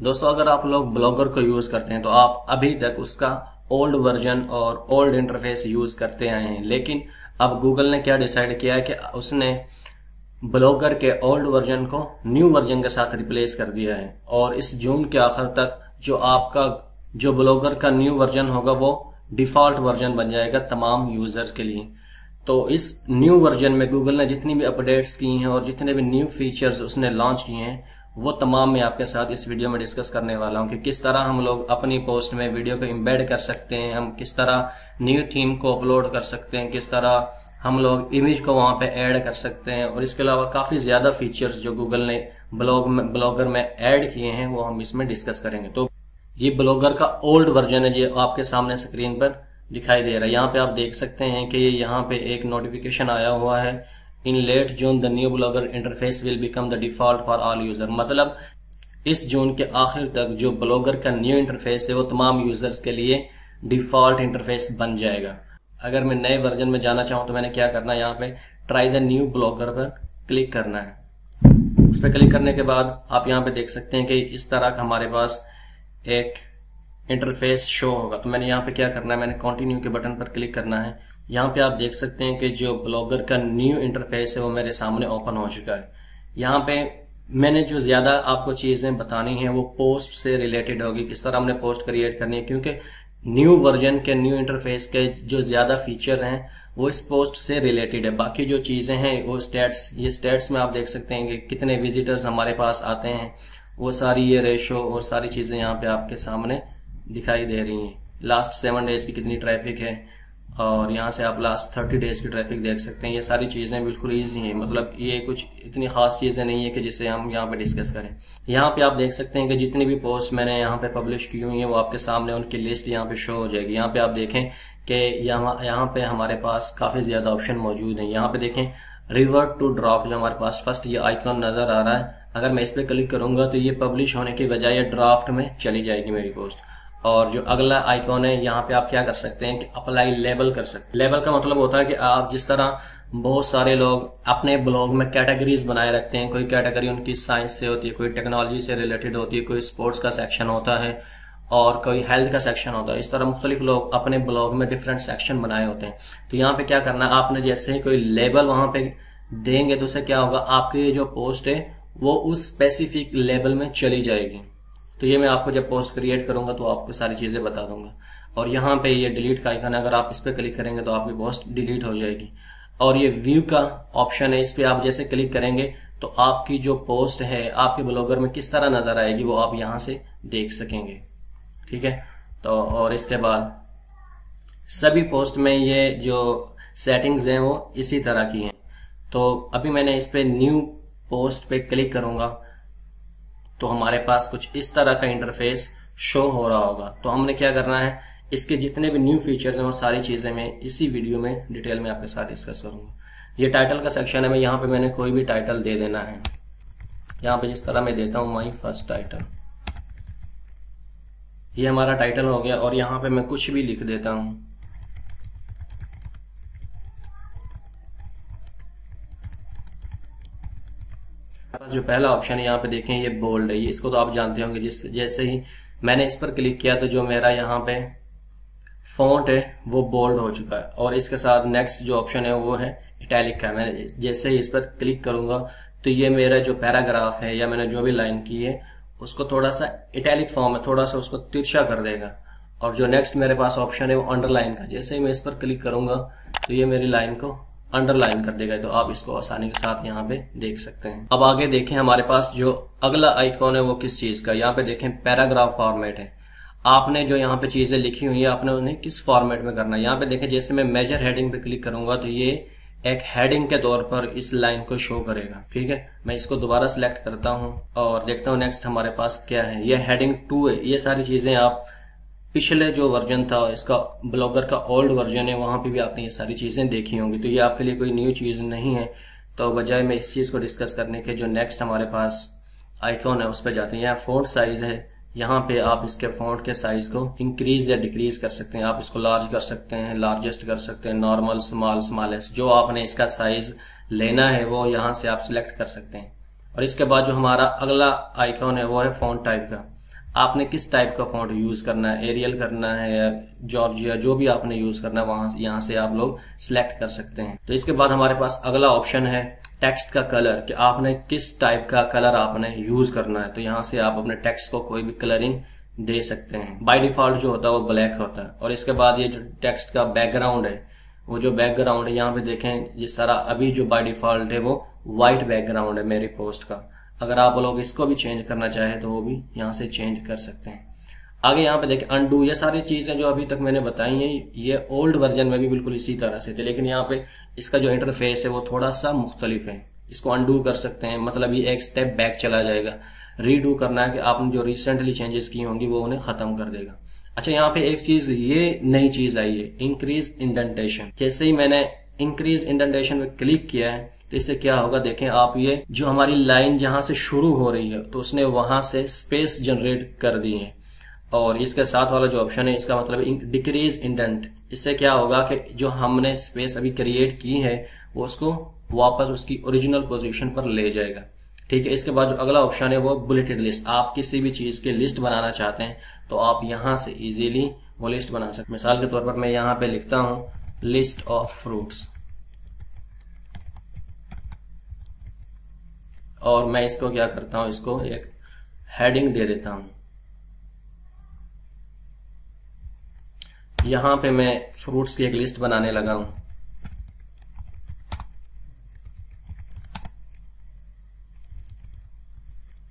दोस्तों, अगर आप लोग ब्लॉगर को यूज़ करते हैं तो आप अभी तक उसका ओल्ड वर्जन और ओल्ड इंटरफेस यूज़ करते आए हैं। लेकिन अब गूगल ने क्या डिसाइड किया है कि उसने ब्लॉगर के ओल्ड वर्जन को न्यू वर्जन के साथ रिप्लेस कर दिया है। और इस जून के आखिर तक जो आपका, जो ब्लॉगर का न्यू वर्जन होगा, वो डिफ़ॉल्ट वर्जन बन जाएगा तमाम यूज़र्स के लिए। तो इस न्यू वर्जन में गूगल ने जितनी भी अपडेट्स की हैं और जितने भी न्यू फीचर्स उसने लॉन्च किए हैं वो तमाम मैं आपके साथ इस वीडियो में डिस्कस करने वाला हूँ कि किस तरह हम लोग अपनी पोस्ट में वीडियो को एम्बेड कर सकते हैं, हम किस तरह न्यू थीम को अपलोड कर सकते हैं, किस तरह हम लोग इमेज को वहाँ पे ऐड कर सकते हैं और इसके अलावा काफ़ी ज़्यादा फीचर्स जो गूगल ने ब्लॉग में ब्लॉगर में ऐड किए हैं, वो हम इसमें डिस्कस करेंगे। तो ये ब्लॉगर का ओल्ड वर्जन है जो आपके सामने स्क्रीन पर दिखाई दे रहा है। यहाँ पे आप देख सकते हैं कि यहाँ पे एक नोटिफिकेशन आया हुआ है। In late June the new Blogger interface will become the default for all user मतलब इस जून के आखिर तक जो ब्लॉगर का न्यू इंटरफेस है, वो तमाम यूज़र्स के लिए डिफ़ॉल्ट इंटरफेस बन जाएगा। अगर मैं नए वर्जन में जाना चाहूँ तो मैंने क्या करना है यहाँ पे? ट्राई द न्यू ब्लॉगर पर क्लिक करना है। उस पर क्लिक करने के बाद आप यहाँ पे देख सकते हैं कि इस तरह का हमारे पास एक इंटरफेस शो होगा। तो मैंने यहाँ पे क्या करना है? मैंने कंटिन्यू के बटन पर क्लिक करना है। यहाँ पे आप देख सकते हैं कि जो ब्लॉगर का न्यू इंटरफेस है वो मेरे सामने ओपन हो चुका है। यहाँ पे मैंने जो ज़्यादा आपको चीज़ें बतानी है, वो पोस्ट से रिलेटेड होगी, किस तरह हमने पोस्ट क्रिएट करनी है, क्योंकि न्यू वर्जन के न्यू इंटरफेस के जो ज़्यादा फीचर हैं, वो इस पोस्ट से रिलेटेड है। बाकी जो चीज़ें हैं, वो स्टेट्स ये स्टेट्स में आप देख सकते हैं कि कितने विजिटर्स हमारे पास आते हैं। वो सारी ये रेशो और सारी चीज़ें यहाँ पे आपके सामने दिखाई दे रही हैं। लास्ट सेवन डेज़ की कितनी ट्रैफ़िक है और यहाँ से आप लास्ट थर्टी डेज़ की ट्रैफ़िक देख सकते हैं। ये सारी चीज़ें बिल्कुल ईजी हैं। मतलब ये कुछ इतनी खास चीज़ें नहीं है कि जिसे हम यहाँ पे डिस्कस करें। यहाँ पे आप देख सकते हैं कि जितनी भी पोस्ट मैंने यहाँ पे पब्लिश की हुई है, वो आपके सामने उनकी लिस्ट यहाँ पे शो हो जाएगी। यहाँ पे आप देखें कि यहाँ यहाँ पे हमारे पास काफ़ी ज़्यादा ऑप्शन मौजूद हैं। यहाँ पे देखें रिवर्ट टू ड्राफ्ट जो हमारे पास फ़र्स्ट ये आइकॉन नज़र आ रहा है। अगर मैं इस पर क्लिक करूँगा तो ये पब्लिश होने के बजाय ड्राफ्ट में चली जाएगी मेरी पोस्ट और जो अगला आइकॉन है, यहाँ पे आप क्या कर सकते हैं कि अप्लाई लेबल कर सकते हैं। लेबल का मतलब होता है कि आप जिस तरह बहुत सारे लोग अपने ब्लॉग में कैटेगरीज बनाए रखते हैं। कोई कैटेगरी उनकी साइंस से होती है, कोई टेक्नोलॉजी से रिलेटेड होती है, कोई स्पोर्ट्स का सेक्शन होता है और कोई हेल्थ का सेक्शन होता है। इस तरह मुख्तलिफ़ लोग अपने ब्लॉग में डिफरेंट सेक्शन बनाए होते हैं। तो यहाँ पे क्या करना है? आपने जैसे ही कोई लेबल वहाँ पे देंगे तो उसे क्या होगा? आपकी जो पोस्ट है, वो उस स्पेसिफिक लेवल में चली जाएगी। तो ये मैं आपको जब पोस्ट क्रिएट करूँगा तो आपको सारी चीज़ें बता दूँगा। और यहाँ पे ये डिलीट का आइकन अगर आप इस पर क्लिक करेंगे तो आपकी पोस्ट डिलीट हो जाएगी। और ये व्यू का ऑप्शन है, इस पर आप जैसे क्लिक करेंगे तो आपकी जो पोस्ट है, आपके ब्लॉगर में किस तरह नज़र आएगी वो आप यहाँ से देख सकेंगे। ठीक है? तो और इसके बाद सभी पोस्ट में ये जो सेटिंग्स हैं वो इसी तरह की हैं। तो अभी मैंने इस पर न्यू पोस्ट पे क्लिक करूँगा। तो हमारे पास कुछ इस तरह का इंटरफेस शो हो रहा होगा। तो हमने क्या करना है? इसके जितने भी न्यू फीचर्स हैं, वो सारी चीज़ें मैं इसी वीडियो में डिटेल में आपके साथ डिस्कस करूँगा। ये टाइटल का सेक्शन है, मैं यहाँ पे मैंने कोई भी टाइटल दे देना है। यहाँ पे जिस तरह मैं देता हूँ माई फ़र्स्ट टाइटल ये हमारा टाइटल हो गया और यहाँ पे मैं कुछ भी लिख देता हूँ। पास जो पहला ऑप्शन है, यहाँ पे देखें, ये बोल्ड है इसको तो आप जानते होंगे, जिस जैसे ही मैंने इस पर क्लिक किया तो जो मेरा यहाँ पे फॉन्ट है, वो बोल्ड हो चुका है। और इसके साथ नेक्स्ट जो ऑप्शन है, वो है इटैलिक का मैं जैसे ही इस पर क्लिक करूँगा तो ये मेरा जो पैराग्राफ है, या मैंने जो भी लाइन की है, उसको थोड़ा सा इटैलिक फॉर्म है, थोड़ा सा उसको तिरछा कर देगा। और जो नेक्स्ट मेरे पास ऑप्शन है, वो अंडरलाइन का। जैसे ही मैं इस पर क्लिक करूँगा तो ये मेरी लाइन को अंडरलाइन कर देगा तो आप इसको आसानी के साथ यहाँ पे देख सकते हैं। अब आगे देखें हमारे पास जो अगला आइकॉन है वो किस चीज़ का। यहाँ पे देखें पैराग्राफ फॉर्मेट है। आपने जो यहाँ पे चीज़ें लिखी हुई है, आपने उन्हें किस फॉर्मेट में करना है? यहाँ पे देखें, जैसे मैं मेजर हेडिंग पे क्लिक करूँगा तो ये एक हेडिंग के तौर पर इस लाइन को शो करेगा। ठीक है? मैं इसको दोबारा सिलेक्ट करता हूँ और देखता हूँ नेक्स्ट हमारे पास क्या है। ये हेडिंग टू है। ये सारी चीज़ें आप पिछले जो वर्जन था, इसका ब्लॉगर का ओल्ड वर्जन है, वहाँ पे भी आपने ये सारी चीज़ें देखी होंगी। तो ये आपके लिए कोई न्यू चीज़ नहीं है। तो बजाय में इस चीज़ को डिस्कस करने के, जो नेक्स्ट हमारे पास आइकॉन है, उस पर जाते हैं। यहाँ फोर्ट साइज़ है। यहाँ पे आप इसके फोर्ट के साइज़ को इंक्रीज या डिक्रीज कर सकते हैं। आप इसको लार्ज कर सकते हैं लार्जेस्ट कर सकते हैं नॉर्मल स्मॉल स्मॉलेस्ट जो आपने इसका साइज़ लेना है, वो यहाँ से आप सिलेक्ट कर सकते हैं। और इसके बाद जो हमारा अगला आइकॉन है, वो है फ़ोन टाइप का। आपने किस टाइप का फॉन्ट यूज़ करना है? एरियल करना है या जॉर्जिया जो भी आपने यूज़ करना है, वहाँ यहाँ से आप लोग सिलेक्ट कर सकते हैं। तो इसके बाद हमारे पास अगला ऑप्शन है टेक्स्ट का कलर कि आपने किस टाइप का कलर आपने यूज़ करना है। तो यहाँ से आप अपने टेक्स्ट को कोई भी कलरिंग दे सकते हैं। बाय डिफ़ॉल्ट जो होता है, वो ब्लैक होता है। और इसके बाद ये जो टेक्स्ट का बैकग्राउंड है, वो जो बैकग्राउंड है, यहाँ पे देखें जिस तरह अभी जो बाय डिफ़ॉल्ट है, वो व्हाइट बैकग्राउंड है मेरी पोस्ट का। अगर आप लोग इसको भी चेंज करना चाहे तो वो भी यहाँ से चेंज कर सकते हैं। आगे यहाँ पे देखें अनडू ये सारी चीज़ें जो अभी तक मैंने बताई हैं, ये ओल्ड वर्जन में भी बिल्कुल इसी तरह से थे, लेकिन यहाँ पे इसका जो इंटरफेस है वो थोड़ा सा मुख्तलिफ़ है। इसको अनडू कर सकते हैं मतलब ये एक स्टेप बैक चला जाएगा। रीडू करना है कि आपने जो रिसेंटली चेंजेस की होंगी, वो उन्हें खत्म कर देगा। अच्छा यहाँ पे एक चीज़, ये नई चीज़ आई है इंक्रीज इंडेंटेशन जैसे ही मैंने इंक्रीज इंडेंटेशन पे क्लिक किया है तो इससे क्या होगा देखें, आप ये जो हमारी लाइन जहाँ से शुरू हो रही है तो उसने वहाँ से स्पेस जनरेट कर दी है। और इसके साथ वाला जो ऑप्शन है, इसका मतलब डिक्रीज इंडेंट इससे क्या होगा कि जो हमने स्पेस अभी क्रिएट की है, वो उसको वापस उसकी ओरिजिनल पोजीशन पर ले जाएगा। ठीक है, इसके बाद जो अगला ऑप्शन है, वो बुलेटेड लिस्ट आप किसी भी चीज़ के लिस्ट बनाना चाहते हैं तो आप यहाँ से इजीली वो लिस्ट बना सकते मिसाल के तौर पर मैं यहाँ पे लिखता हूँ लिस्ट ऑफ़ फ्रूट्स और मैं इसको क्या करता हूँ, इसको एक हेडिंग दे देता हूँ। यहाँ पे मैं फ्रूट्स की एक लिस्ट बनाने लगा हूँ।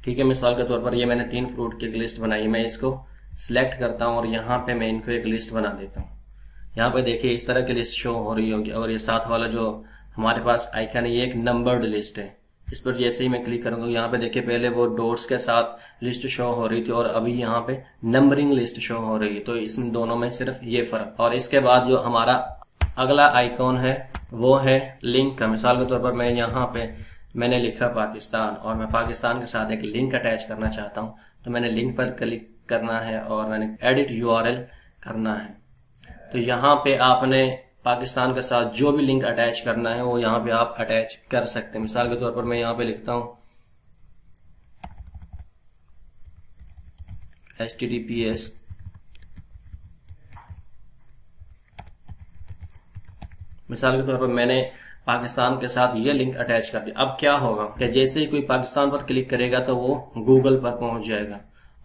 ठीक है, मिसाल के तौर पर ये मैंने तीन फ्रूट की एक लिस्ट बनाई, मैं इसको सिलेक्ट करता हूँ और यहाँ पे मैं इनको एक लिस्ट बना देता हूँ। यहाँ पे देखिए, इस तरह की लिस्ट शो हो रही होगी और ये साथ वाला जो हमारे पास आइकन है, ये एक नंबर्ड लिस्ट है। इस पर जैसे ही मैं क्लिक करूँगा यहाँ पे देखिए पहले वो डोट्स के साथ लिस्ट शो हो रही थी और अभी यहाँ पे नंबरिंग लिस्ट शो हो रही है। तो इसमें दोनों में सिर्फ़ ये फ़र्क। और इसके बाद जो हमारा अगला आइकॉन है, वो है लिंक का। मिसाल के तौर पर मैं यहाँ पे, मैंने लिखा पाकिस्तान और मैं पाकिस्तान के साथ एक लिंक अटैच करना चाहता हूँ। तो मैंने लिंक पर क्लिक करना है और मैंने एडिट यूआरएल करना है। तो यहाँ पे आपने पाकिस्तान के साथ जो भी लिंक अटैच करना है, वो यहाँ पे आप अटैच कर सकते हैं। मिसाल के तौर पर मैं यहाँ पे लिखता हूँ। H T D P S मिसाल के तौर पर मैंने पाकिस्तान के साथ ये लिंक अटैच कर दिया। अब क्या होगा कि जैसे ही कोई पाकिस्तान पर क्लिक करेगा तो वो गूगल पर पहुँच जाएगा।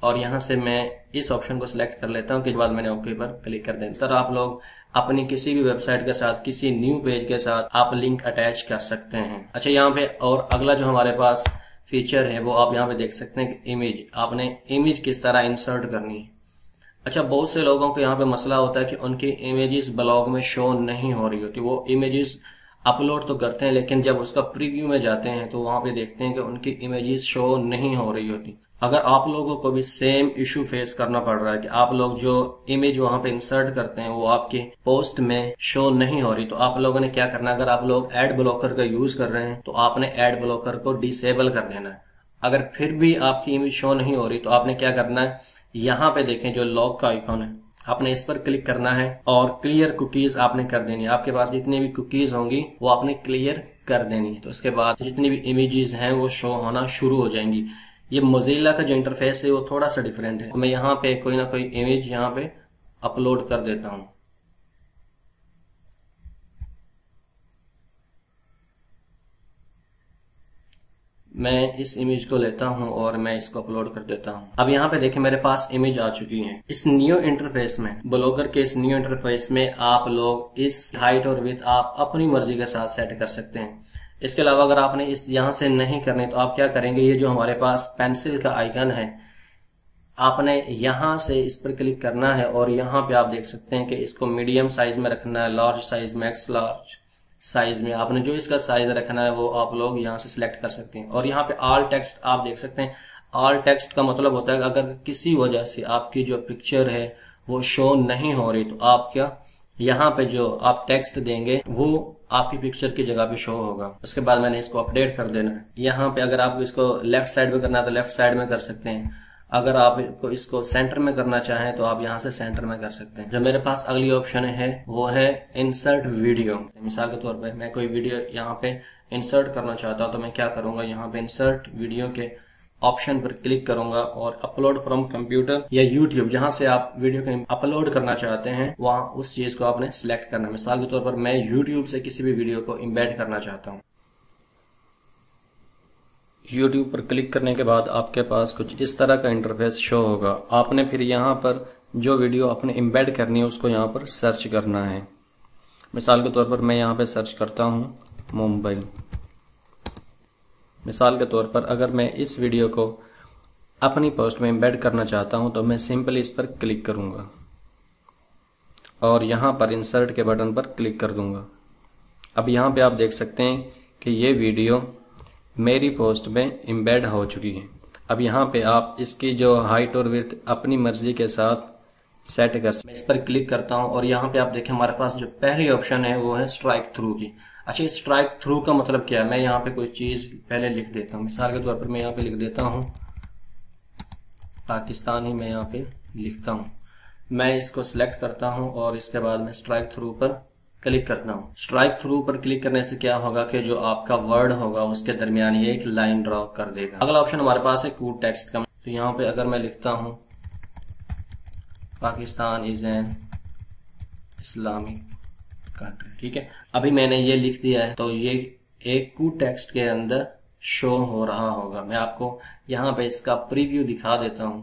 और यहाँ से मैं इस ऑप्शन को सिलेक्ट कर लेता हूँ कि बाद मैंने ओके पर क्लिक कर दें सर, आप लोग अपनी किसी भी वेबसाइट के साथ, किसी न्यू पेज के साथ आप लिंक अटैच कर सकते हैं। अच्छा यहाँ पे और अगला जो हमारे पास फीचर है, वो आप यहाँ पे देख सकते हैं इमेज आपने इमेज किस तरह इंसर्ट करनी है। अच्छा बहुत से लोगों को यहाँ पे मसला होता है कि उनकी इमेजेस ब्लॉग में शो नहीं हो रही होती। वो इमेजेस अपलोड तो करते हैं, लेकिन जब उसका प्रीव्यू में जाते हैं तो वहाँ पे देखते हैं कि उनकी इमेजेस शो नहीं हो रही होती। अगर आप लोगों को भी सेम इशू फेस करना पड़ रहा है कि आप लोग जो इमेज वहाँ पे इंसर्ट करते हैं, वो आपके पोस्ट में शो नहीं हो रही तो आप लोगों ने क्या करना अगर आप लोग एड ब्लॉकर का यूज़ कर रहे हैं तो आपने एड ब्लॉकर को डिसेबल कर देना है। अगर फिर भी आपकी इमेज शो नहीं हो रही तो आपने क्या करना है? यहाँ पे देखें जो लॉक का आइकॉन है, आपने इस पर क्लिक करना है और क्लियर कुकीज आपने कर देनी है। आपके पास जितनी भी कुकीज होंगी, वो आपने क्लियर कर देनी है। तो उसके बाद जितनी भी इमेजेस हैं, वो शो होना शुरू हो जाएँगी। ये मोजिल्ला का जो इंटरफेस है, वो थोड़ा सा डिफरेंट है। मैं यहाँ पे कोई ना कोई इमेज यहाँ पे अपलोड कर देता हूँ। मैं इस इमेज को लेता हूँ और मैं इसको अपलोड कर देता हूँ। अब यहाँ पे देखें मेरे पास इमेज आ चुकी है। इस न्यू इंटरफेस में ब्लॉगर के इस न्यू इंटरफेस में आप लोग इस हाइट और विथ आप अपनी मर्ज़ी के साथ सेट कर सकते हैं। इसके अलावा अगर आपने इस यहाँ से नहीं करने तो आप क्या करेंगे? ये जो हमारे पास पेंसिल का आइकन है, आपने यहाँ से इस पर क्लिक करना है और यहाँ पे आप देख सकते हैं कि इसको मीडियम साइज़ में रखना है, large size, max large size में। आपने जो इसका साइज़ रखना है, वो आप लोग यहाँ से सिलेक्ट कर सकते हैं। और यहाँ पे ऑल टेक्स्ट आप देख सकते हैं। ऑल टेक्स्ट का मतलब होता है अगर किसी वजह से आपकी जो पिक्चर है, वो शो नहीं हो रही तो आप क्या यहाँ पे जो आप टेक्स्ट देंगे, वो आपकी पिक्चर की जगह पे शो होगा। उसके बाद मैंने इसको अपडेट कर देना है। यहाँ पे अगर आपको इसको लेफ़्ट साइड में करना है तो लेफ़्ट साइड में कर सकते हैं। अगर आप इसको सेंटर में करना चाहें तो आप यहाँ से सेंटर में कर सकते हैं। जो मेरे पास अगली ऑप्शन है, वो है इंसर्ट वीडियो मिसाल के तौर पर मैं कोई वीडियो यहाँ पे इंसर्ट करना चाहता हूँ तो मैं क्या करूँगा? यहाँ पे इंसर्ट वीडियो के ऑप्शन पर क्लिक करूँगा और अपलोड फ्रॉम कंप्यूटर या यूट्यूब जहाँ से आप वीडियो को अपलोड करना चाहते हैं, वहाँ उस चीज़ को आपने सिलेक्ट करना मिसाल के तौर पर मैं यूट्यूब से किसी भी वीडियो को इम्बेड करना चाहता हूँ। यूट्यूब पर क्लिक करने के बाद आपके पास कुछ इस तरह का इंटरफेस शो होगा। आपने फिर यहाँ पर जो वीडियो आपने इम्बेड करनी है, उसको यहाँ पर सर्च करना है। मिसाल के तौर पर मैं यहाँ पर सर्च करता हूँ मुंबई मिसाल के तौर पर अगर मैं इस वीडियो को अपनी पोस्ट में एम्बेड करना चाहता हूँ तो मैं सिंपली इस पर क्लिक करूँगा। और यहाँ पर इंसर्ट के बटन पर क्लिक कर दूँगा। अब यहाँ पे आप देख सकते हैं कि ये वीडियो मेरी पोस्ट में एम्बेड हो चुकी है। अब यहाँ पे आप इसकी जो हाइट और विर्थ अपनी मर्ज़ी के साथ सेट कर मैं इस पर क्लिक करता हूँ और यहाँ पे आप देखें हमारे पास जो पहली ऑप्शन है वो है स्ट्राइक थ्रू की। अच्छा स्ट्राइक थ्रू का मतलब क्या है? मैं यहाँ पे कोई चीज़ पहले लिख देता हूँ। मिसाल के तौर पर मैं यहाँ पे लिख देता हूँ। पाकिस्तान ही मैं यहाँ पे लिखता हूँ। मैं इसको सिलेक्ट करता हूँ और इसके बाद मैं स्ट्राइक थ्रू पर क्लिक करता हूँ। स्ट्राइक थ्रू पर क्लिक करने से क्या होगा कि जो आपका वर्ड होगा उसके दरमियान ये एक लाइन ड्रॉ कर देगा। अगला ऑप्शन हमारे पास है कूड टेक्स्ट का। तो यहाँ पे अगर मैं लिखता हूँ Pakistan is an Islamic country ठीक है? अभी मैंने ये लिख दिया है तो ये एक कू टेक्स्ट के अंदर शो हो रहा होगा। मैं आपको यहाँ पे इसका प्रीव्यू दिखा देता हूँ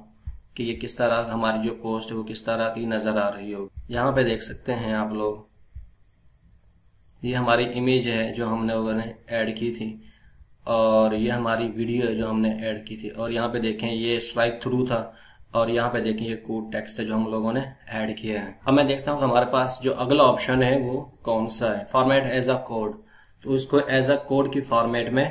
कि ये किस तरह हमारी जो पोस्ट है वो किस तरह की नज़र आ रही होगी। यहाँ पे देख सकते हैं आप लोग। ये हमारी इमेज है जो हमने लोगों ने ऐड की थी, और ये हमारी वीडियो है जो हमने ऐड की थी। और यहाँ पे देखें, ये स्ट्राइक थ्रू था। और यहाँ पे देखें ये कोड टेक्स्ट है जो हम लोगों ने ऐड किया है। अब मैं देखता हूँ हमारे पास जो अगला ऑप्शन है वो कौन सा है। फॉर्मेट एज अ कोड तो उसको एज अ कोड की फॉर्मेट में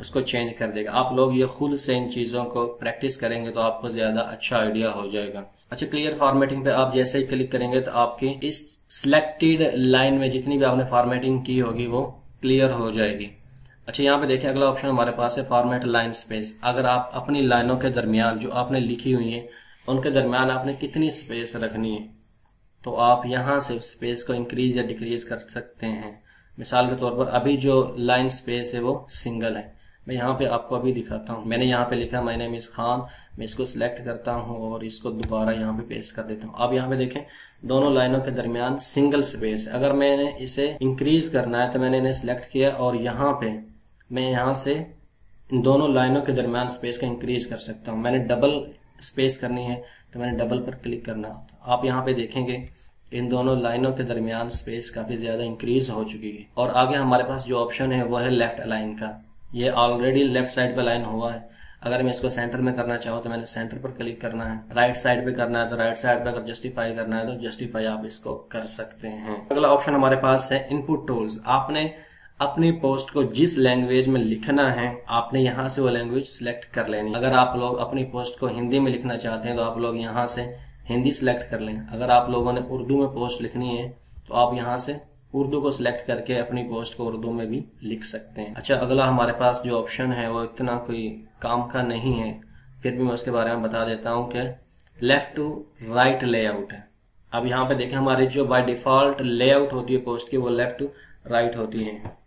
उसको चेंज कर देगा। आप लोग ये खुद से इन चीज़ों को प्रैक्टिस करेंगे तो आपको ज़्यादा अच्छा आइडिया हो जाएगा। अच्छा क्लियर फॉर्मेटिंग पे आप जैसे ही क्लिक करेंगे तो आपकी इस सिलेक्टेड लाइन में जितनी भी आपने फॉर्मेटिंग की होगी वो क्लियर हो जाएगी। अच्छा यहाँ पे देखें अगला ऑप्शन हमारे पास है फॉर्मेट लाइन स्पेस अगर आप अपनी लाइनों के दरमियान जो आपने लिखी हुई है, उनके दरमियान आपने कितनी स्पेस रखनी है तो आप यहाँ से स्पेस को इंक्रीज या डिक्रीज कर सकते हैं। मिसाल के तौर पर, अभी जो लाइन स्पेस है वो सिंगल है। मैं यहाँ पे आपको अभी दिखाता हूँ। मैंने यहाँ पे लिखा मैंने मिस खान मैं इसको सिलेक्ट करता हूँ और इसको दोबारा यहाँ पे पेस्ट कर देता हूँ। आप यहाँ पे देखें, दोनों लाइनों के दरमियान सिंगल स्पेस अगर मैंने इसे इंक्रीज करना है तो मैंने इन्हें सिलेक्ट किया और यहाँ पे मैं यहाँ से इन दोनों लाइनों के दरमियान स्पेस को इंक्रीज कर सकता हूँ। मैंने डबल स्पेस करनी है तो मैंने डबल पर क्लिक करना होता आप यहाँ पे देखेंगे, इन दोनों लाइनों के दरमियान स्पेस काफ़ी ज़्यादा इंक्रीज हो चुकी है। और आगे हमारे पास जो ऑप्शन है वो है लेफ़्ट अलाइन का। ये ऑलरेडी लेफ़्ट साइड पे लाइन हुआ है। अगर मैं इसको सेंटर में करना चाहूँ तो मैंने सेंटर पर क्लिक करना है। राइट साइड पे करना है तो राइट साइड पे अगर जस्टिफाई करना है तो जस्टिफाई आप इसको कर सकते हैं। अगला ऑप्शन हमारे पास है इनपुट टूल्स आपने अपनी पोस्ट को जिस लैंग्वेज में लिखना है, आपने यहाँ से वो लैंग्वेज सिलेक्ट कर लेनी। अगर आप लोग अपनी पोस्ट को हिंदी में लिखना चाहते हैं तो आप लोग यहाँ से हिंदी सिलेक्ट कर लें। अगर आप लोगों ने उर्दू में पोस्ट लिखनी है तो आप यहाँ से उर्दू को सिलेक्ट करके अपनी पोस्ट को उर्दू में भी लिख सकते हैं। अच्छा अगला हमारे पास जो ऑप्शन है, वो इतना कोई काम का नहीं है। फिर भी मैं उसके बारे में बता देता हूँ कि लेफ़्ट टू राइट लेआउट है। अब यहाँ पे देखें, हमारी जो बाय डिफ़ॉल्ट लेआउट होती है पोस्ट की, वो लेफ़्ट टू राइट होती है।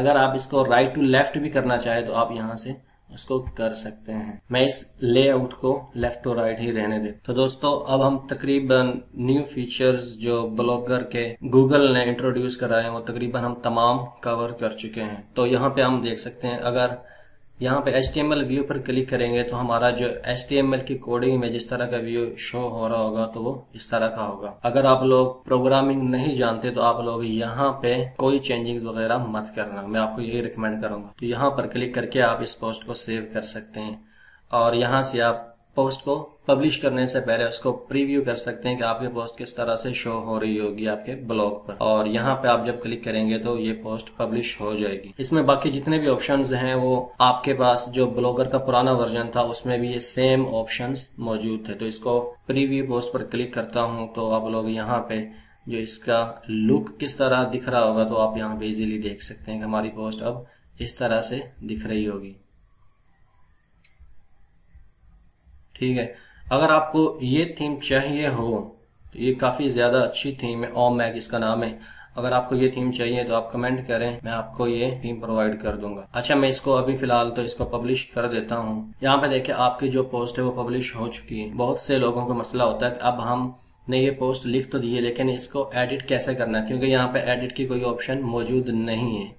अगर आप इसको राइट टू लेफ़्ट भी करना चाहे तो आप यहाँ से उसको कर सकते हैं। मैं इस लेआउट को लेफ़्ट टू राइट ही रहने दे। तो दोस्तों, अब हम तकरीबन न्यू फीचर्स जो ब्लॉगर के गूगल ने इंट्रोड्यूस कराए हैं, वो तकरीबन हम तमाम कवर कर चुके हैं। तो यहाँ पे हम देख सकते हैं, अगर यहाँ पे एच व्यू पर क्लिक करेंगे तो हमारा जो एच की कोडिंग में जिस तरह का व्यू शो हो रहा होगा तो वो इस तरह का होगा। अगर आप लोग प्रोग्रामिंग नहीं जानते तो आप लोग यहाँ पे कोई चेंजिंग वगैरह मत करना। मैं आपको यही रिकमेंड करूँगा। तो यहाँ पर क्लिक करके आप इस पोस्ट को सेव कर सकते हैं। और यहाँ से आप पोस्ट को पब्लिश करने से पहले उसको प्रीव्यू कर सकते हैं कि आपकी पोस्ट किस तरह से शो हो रही होगी आपके ब्लॉग पर। और यहाँ पे आप जब क्लिक करेंगे तो ये पोस्ट पब्लिश हो जाएगी। इसमें बाकी जितने भी ऑप्शंस हैं, वो आपके पास जो ब्लॉगर का पुराना वर्जन था, उसमें भी ये सेम ऑप्शंस मौजूद थे। तो इसको प्रीव्यू पोस्ट पर क्लिक करता हूँ तो आप लोग यहाँ पे जो इसका लुक किस तरह दिख रहा होगा तो आप यहाँ पे इजीली देख सकते हैं कि हमारी पोस्ट अब इस तरह से दिख रही होगी। ठीक है। अगर आपको ये थीम चाहिए हो तो ये काफ़ी ज़्यादा अच्छी थीम है ओम मैग इसका नाम है। अगर आपको ये थीम चाहिए तो आप कमेंट करें, मैं आपको ये थीम प्रोवाइड कर दूँगा। अच्छा मैं इसको अभी फ़िलहाल तो इसको पब्लिश कर देता हूँ। यहाँ पे देखिए, आपकी जो पोस्ट है, वो पब्लिश हो चुकी है। बहुत से लोगों को मसला होता है अब हम ने ये पोस्ट लिख तो दी है लेकिन इसको एडिट कैसे करना है? क्योंकि यहाँ पे एडिट की कोई ऑप्शन मौजूद नहीं है।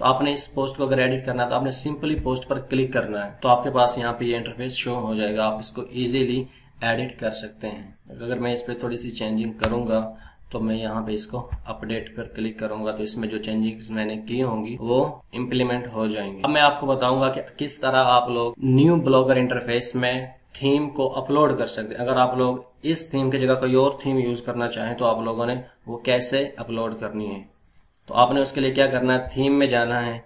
तो आपने इस पोस्ट को अगर एडिट करना है तो आपने सिंपली पोस्ट पर क्लिक करना है तो आपके पास यहाँ पे ये इंटरफेस शो हो जाएगा। आप इसको इजीली एडिट कर सकते हैं। अगर मैं इस पर थोड़ी सी चेंजिंग करूँगा तो मैं यहाँ पे इसको अपडेट पर क्लिक करूँगा तो इसमें जो चेंजिंग्स मैंने की होंगी, वो इम्प्लीमेंट हो जाएँगी। अब मैं आपको बताऊँगा कि किस तरह आप लोग न्यू ब्लॉगर इंटरफेस में थीम को अपलोड कर सकते हैं। अगर आप लोग इस थीम की जगह कोई और थीम यूज़ करना चाहें तो आप लोगों ने वो कैसे अपलोड करनी है? तो आपने उसके लिए क्या करना है? थीम में जाना है।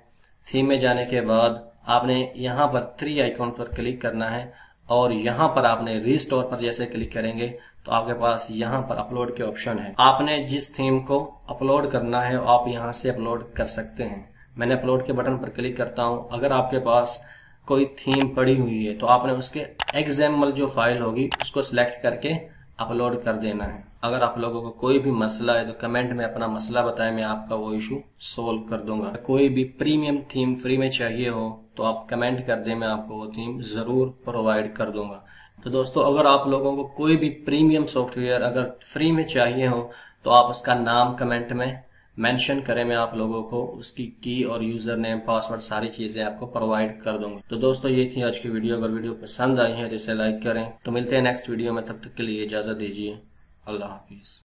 थीम में जाने के बाद आपने यहाँ पर थ्री आइकॉन पर क्लिक करना है और यहाँ पर आपने रीस्टोर पर जैसे क्लिक करेंगे तो आपके पास यहाँ पर अपलोड के ऑप्शन है। आपने जिस थीम को अपलोड करना है, आप यहाँ से अपलोड कर सकते हैं। मैंने अपलोड के बटन पर क्लिक करता हूँ। अगर आपके पास कोई थीम पड़ी हुई है तो आपने उसके एग्ज़ाम्पल जो फ़ाइल होगी, उसको सिलेक्ट करके अपलोड कर देना है। अगर आप लोगों को कोई भी मसला है तो कमेंट में अपना मसला बताएँ, मैं आपका वो इशू सोल्व कर दूँगा। कोई भी प्रीमियम थीम फ्री में चाहिए हो तो आप कमेंट कर दें, मैं आपको वो थीम ज़रूर प्रोवाइड कर दूँगा। तो दोस्तों, अगर आप लोगों को कोई भी प्रीमियम सॉफ्टवेयर अगर फ्री में चाहिए हो तो आप उसका नाम कमेंट में मेंशन करें मैं आप लोगों को, उसकी की और यूज़र नेम, पासवर्ड, सारी चीज़ें आपको प्रोवाइड कर दूँगा। तो दोस्तों, ये थी आज की वीडियो अगर वीडियो पसंद आई है तो इसे लाइक करें। तो मिलते हैं नेक्स्ट वीडियो में, तब तक के लिए इजाज़त दीजिए। अल्लाह हाफिज़।